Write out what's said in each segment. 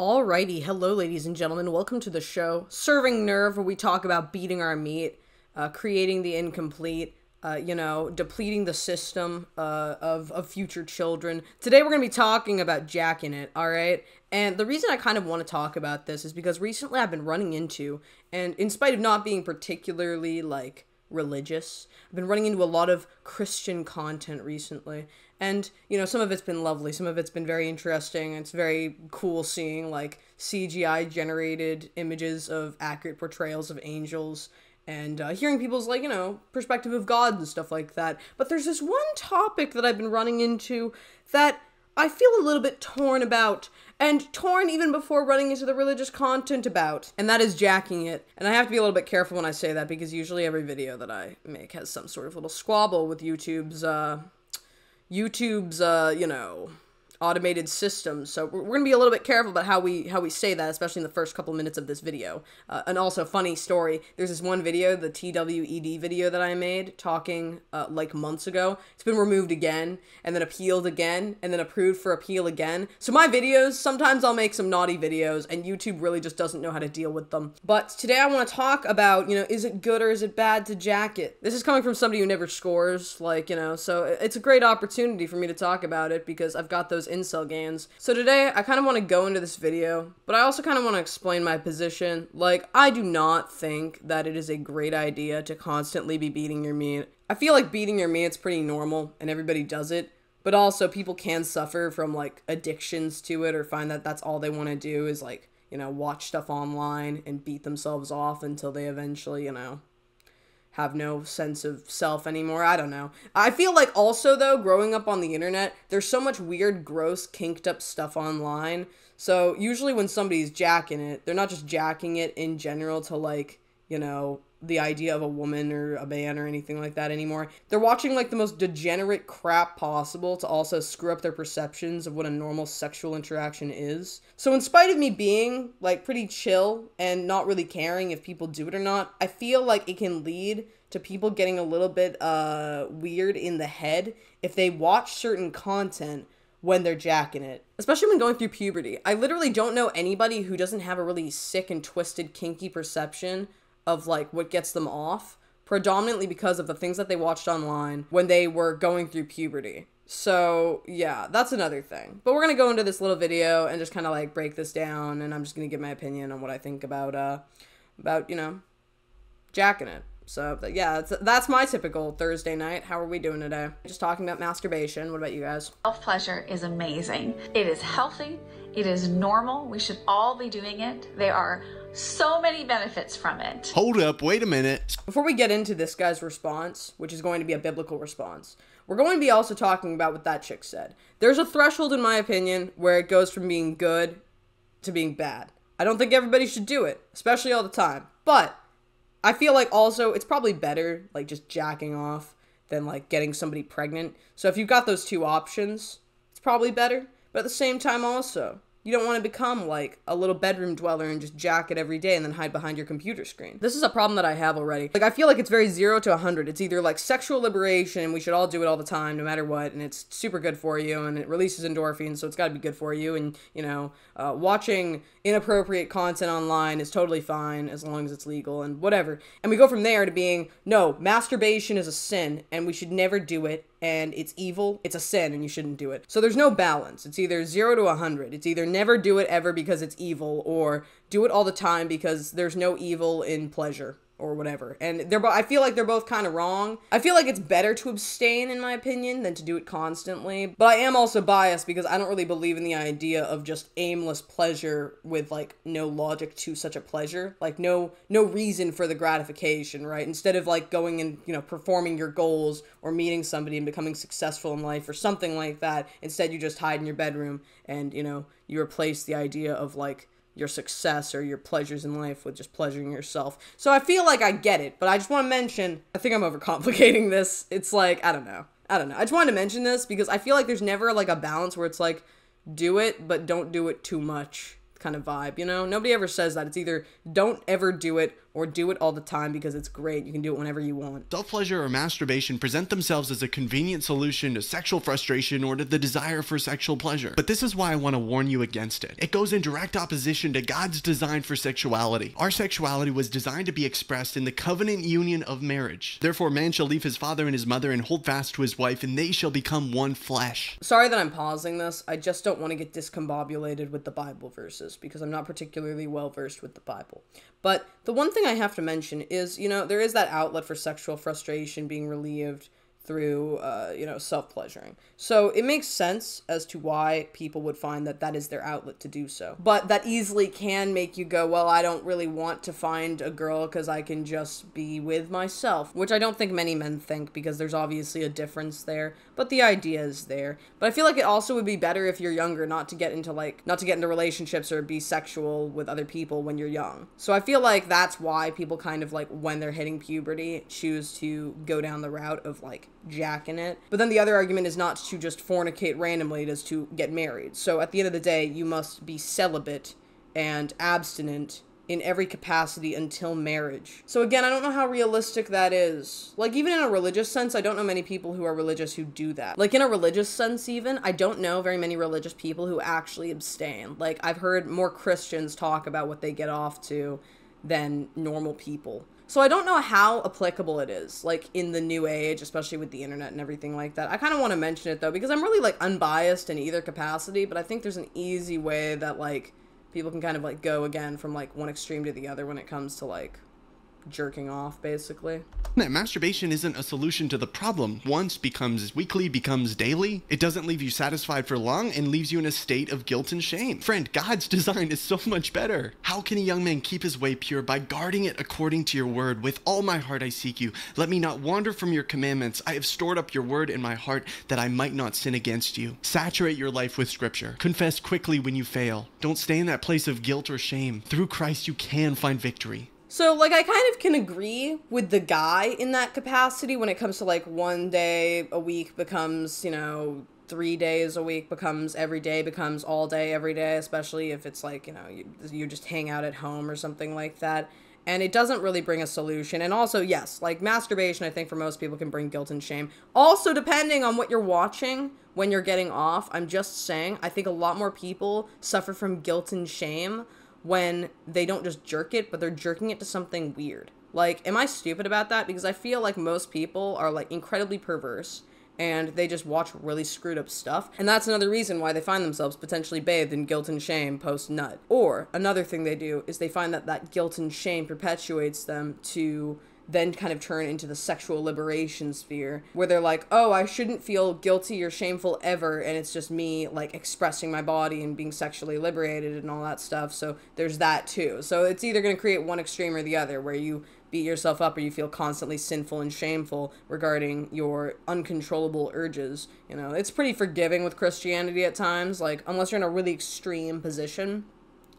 Alrighty, hello, ladies and gentlemen. Welcome to the show, Serving Nerve, where we talk about beating our meat, uh, creating the incomplete, uh, you know, depleting the system uh, of, of future children. Today, we're going to be talking about jacking it, alright? And the reason I kind of want to talk about this is because recently I've been running into, and in spite of not being particularly, like, religious. I've been running into a lot of Christian content recently. And, you know, some of it's been lovely, some of it's been very interesting. It's very cool seeing like CGI generated images of accurate portrayals of angels and uh, hearing people's like, you know, perspective of God and stuff like that. But there's this one topic that I've been running into that I feel a little bit torn about, and torn even before running into the religious content about, and that is jacking it. And I have to be a little bit careful when I say that because usually every video that I make has some sort of little squabble with YouTube's, uh, YouTube's, uh, you know, automated systems. So we're, going to be a little bit careful about how we how we say that, especially in the first couple minutes of this video. Uh, and also, funny story. There's this one video, the TWED video that I made, talking uh, like months ago. It's been removed again, and then appealed again, and then approved for appeal again. So my videos, sometimes I'll make some naughty videos, and YouTube really just doesn't know how to deal with them. But today I want to talk about, you know, is it good or is it bad to jack it? This is coming from somebody who never scores, like, you know, so it's a great opportunity for me to talk about it because I've got those incel gains. So today, I kind of want to go into this video, but I also kind of want to explain my position. Like, I do not think that it is a great idea to constantly be beating your meat. I feel like beating your meat's pretty normal, and everybody does it. But also, people can suffer from, like, addictions to it or find that that's all they want to do is, like, you know, watch stuff online and beat themselves off until they eventually, you know, have no sense of self anymore. I don't know. I feel like also though, growing up on the internet, there's so much weird, gross, kinked up stuff online. So usually when somebody's jacking it, they're not just jacking it in general to like, you know, the idea of a woman or a man or anything like that anymore. They're watching like the most degenerate crap possible to also screw up their perceptions of what a normal sexual interaction is. So, in spite of me being like pretty chill and not really caring if people do it or not, I feel like it can lead to people getting a little bit uh weird in the head if they watch certain content when they're jacking it, especially when going through puberty. I literally don't know anybody who doesn't have a really sick and twisted kinky perception of like what gets them off, predominantly because of the things that they watched online when they were going through puberty. So, yeah, that's another thing. But we're going to go into this little video and just kind of like break this down and I'm just going to give my opinion on what I think about uh about, you know, jacking it. So, yeah, that's, that's my typical Thursday night. How are we doing today? Just talking about masturbation. What about you guys? Self pleasure is amazing. It is healthy. It is normal. We should all be doing it. They are so many benefits from it. Hold up, wait a minute. Before we get into this guy's response, which is going to be a biblical response, we're going to be also talking about what that chick said. There's a threshold, in my opinion, where it goes from being good to being bad. I don't think everybody should do it, especially all the time. But I feel like also it's probably better, like just jacking off, than like getting somebody pregnant. So if you've got those two options, it's probably better. But at the same time, also, you don't want to become like a little bedroom dweller and just jack it every day and then hide behind your computer screen. This is a problem that I have already. Like, I feel like it's very zero to 100. It's either like sexual liberation, we should all do it all the time, no matter what, and it's super good for you and it releases endorphins, so it's got to be good for you. And, you know, uh, watching inappropriate content online is totally fine as long as it's legal and whatever. And we go from there to being, no, masturbation is a sin and we should never do it and it's evil, it's a sin and you shouldn't do it. So there's no balance. It's either 0 to 100. It's either never do it ever because it's evil or do it all the time because there's no evil in pleasure or whatever. And they're both I feel like they're both kind of wrong. I feel like it's better to abstain in my opinion than to do it constantly. But I am also biased because I don't really believe in the idea of just aimless pleasure with like no logic to such a pleasure. Like no no reason for the gratification, right? Instead of like going and, you know, performing your goals or meeting somebody and becoming successful in life or something like that, instead you just hide in your bedroom and, you know, you replace the idea of like your success or your pleasures in life with just pleasuring yourself. So I feel like I get it, but I just want to mention, I think I'm overcomplicating this. It's like, I don't know. I don't know. I just wanted to mention this because I feel like there's never like a balance where it's like do it but don't do it too much kind of vibe, you know? Nobody ever says that. It's either don't ever do it or do it all the time because it's great. You can do it whenever you want. Self pleasure or masturbation present themselves as a convenient solution to sexual frustration or to the desire for sexual pleasure. But this is why I want to warn you against it. It goes in direct opposition to God's design for sexuality. Our sexuality was designed to be expressed in the covenant union of marriage. Therefore, man shall leave his father and his mother and hold fast to his wife, and they shall become one flesh. Sorry that I'm pausing this. I just don't want to get discombobulated with the Bible verses because I'm not particularly well versed with the Bible. But the one thing I have to mention is, you know, there is that outlet for sexual frustration being relieved through, uh, you know, self pleasuring. So it makes sense as to why people would find that that is their outlet to do so. But that easily can make you go, well, I don't really want to find a girl because I can just be with myself, which I don't think many men think because there's obviously a difference there. But the idea is there. But I feel like it also would be better if you're younger not to get into like, not to get into relationships or be sexual with other people when you're young. So I feel like that's why people kind of like, when they're hitting puberty, choose to go down the route of like, jacking it. But then the other argument is not to just fornicate randomly, it is to get married. So at the end of the day, you must be celibate and abstinent in every capacity until marriage. So again, I don't know how realistic that is. Like even in a religious sense, I don't know many people who are religious who do that. Like in a religious sense even, I don't know very many religious people who actually abstain. Like I've heard more Christians talk about what they get off to than normal people. So I don't know how applicable it is, like in the new age, especially with the internet and everything like that. I kind of want to mention it though because I'm really like unbiased in either capacity, but I think there's an easy way that like people can kind of like go again from like one extreme to the other when it comes to like jerking off basically. That masturbation isn't a solution to the problem. Once becomes weekly becomes daily. It doesn't leave you satisfied for long and leaves you in a state of guilt and shame. Friend god's design is so much better. How can a young man keep his way pure by guarding it according to your word? With all my heart i seek you. Let me not wander from your commandments. I have stored up your word in my heart that i might not sin against you. Saturate your life with scripture. Confess quickly when you fail. Don't stay in that place of guilt or shame. Through christ you can find victory so, like, I kind of can agree with the guy in that capacity when it comes to, like, one day a week becomes, you know, three days a week becomes every day becomes all day every day, especially if it's like, you know, you, you just hang out at home or something like that. And it doesn't really bring a solution. And also, yes, like masturbation, I think for most people can bring guilt and shame. Also, depending on what you're watching when you're getting off, I'm just saying, I think a lot more people suffer from guilt and shame when they don't just jerk it, but they're jerking it to something weird. Like, am I stupid about that? Because I feel like most people are like incredibly perverse and they just watch really screwed up stuff. And that's another reason why they find themselves potentially bathed in guilt and shame post nut. Or another thing they do is they find that that guilt and shame perpetuates them to then kind of turn into the sexual liberation sphere where they're like, oh, I shouldn't feel guilty or shameful ever. And it's just me like expressing my body and being sexually liberated and all that stuff. So there's that too. So it's either going to create one extreme or the other where you beat yourself up or you feel constantly sinful and shameful regarding your uncontrollable urges. You know, it's pretty forgiving with Christianity at times, like, unless you're in a really extreme position.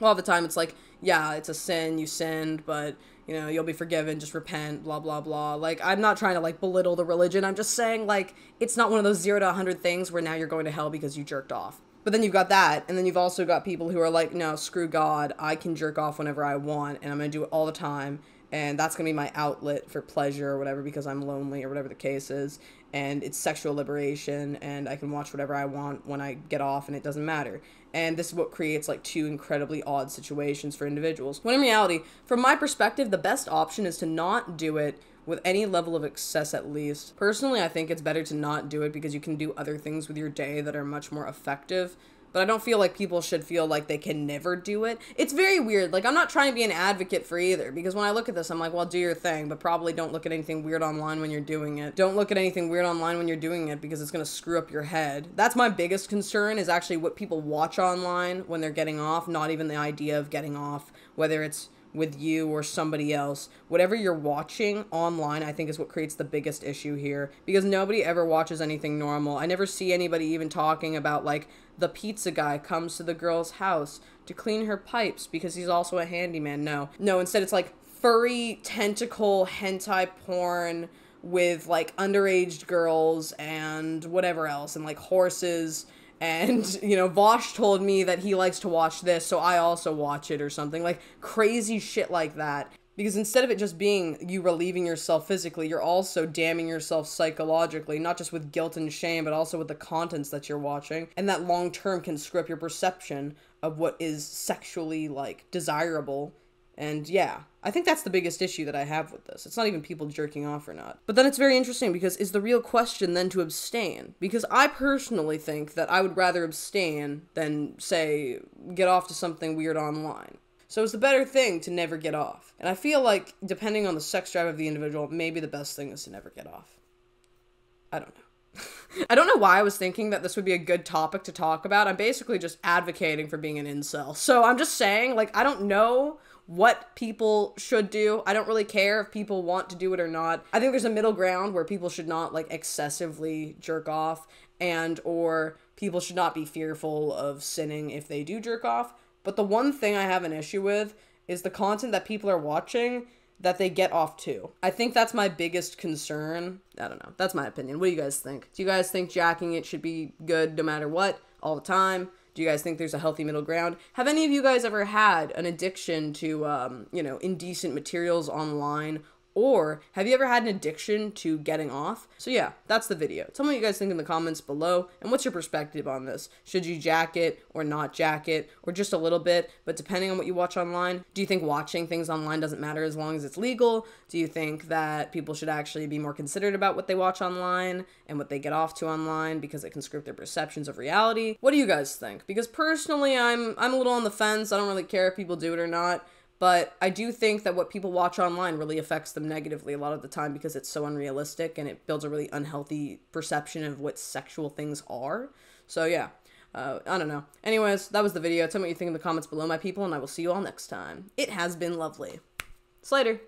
All the time, it's like, yeah, it's a sin, you sinned, but you know, you'll be forgiven, just repent, blah, blah, blah. Like, I'm not trying to, like, belittle the religion. I'm just saying, like, it's not one of those zero to 100 things where now you're going to hell because you jerked off. But then you've got that, and then you've also got people who are like, no, screw God. I can jerk off whenever I want, and I'm to do it all the time. And that's to be my outlet for pleasure or whatever because I'm lonely or whatever the case is. And it's sexual liberation, and I can watch whatever I want when I get off, and it doesn't matter. And this is what creates like two incredibly odd situations for individuals. When in reality, from my perspective, the best option is to not do it with any level of excess at least. Personally, I think it's better to not do it because you can do other things with your day that are much more effective but I don't feel like people should feel like they can never do it. It's very weird. Like, I'm not trying to be an advocate for either, because when I look at this, I'm like, well, do your thing, but probably don't look at anything weird online when you're doing it. Don't look at anything weird online when you're doing it because it's going to screw up your head. That's my biggest concern is actually what people watch online when they're getting off, not even the idea of getting off, whether it's with you or somebody else. Whatever you're watching online, I think is what creates the biggest issue here because nobody ever watches anything normal. I never see anybody even talking about like the pizza guy comes to the girl's house to clean her pipes because he's also a handyman. No. No, instead it's like furry tentacle hentai porn with like underage girls and whatever else and like horses and you know Vaush told me that he likes to watch this so I also watch it or something. Like crazy shit like that. Because instead of it just being you relieving yourself physically you're also damning yourself psychologically not just with guilt and shame but also with the contents that you're watching. And that long term can script your perception of what is sexually like desirable and yeah, I think that's the biggest issue that I have with this. It's not even people jerking off or not. But then it's very interesting because is the real question then to abstain? Because I personally think that I would rather abstain than, say, get off to something weird online. So it's the better thing to never get off. And I feel like, depending on the sex drive of the individual, maybe the best thing is to never get off. I don't know. I don't know why I was thinking that this would be a good topic to talk about. I'm basically just advocating for being an incel. So I'm just saying, like, I don't know what people should do. I don't really care if people want to do it or not. I think there's a middle ground where people should not like excessively jerk off and or people should not be fearful of sinning if they do jerk off. But the one thing I have an issue with is the content that people are watching that they get off to. I think that's my biggest concern. I don't know. That's my opinion. What do you guys think? Do you guys think jacking it should be good no matter what all the time? Do you guys think there's a healthy middle ground? Have any of you guys ever had an addiction to, um, you know, indecent materials online or have you ever had an addiction to getting off? So yeah, that's the video. Tell me what you guys think in the comments below and what's your perspective on this. Should you jack it or not jack it or just a little bit, but depending on what you watch online? Do you think watching things online doesn't matter as long as it's legal? Do you think that people should actually be more considerate about what they watch online and what they get off to online because it can script their perceptions of reality? What do you guys think? Because personally, I'm I'm a little on the fence. I don't really care if people do it or not. But I do think that what people watch online really affects them negatively a lot of the time because it's so unrealistic and it builds a really unhealthy perception of what sexual things are. So, yeah, uh, I don't know. Anyways, that was the video. Tell me what you think in the comments below, my people, and I will see you all next time. It has been lovely. Slater.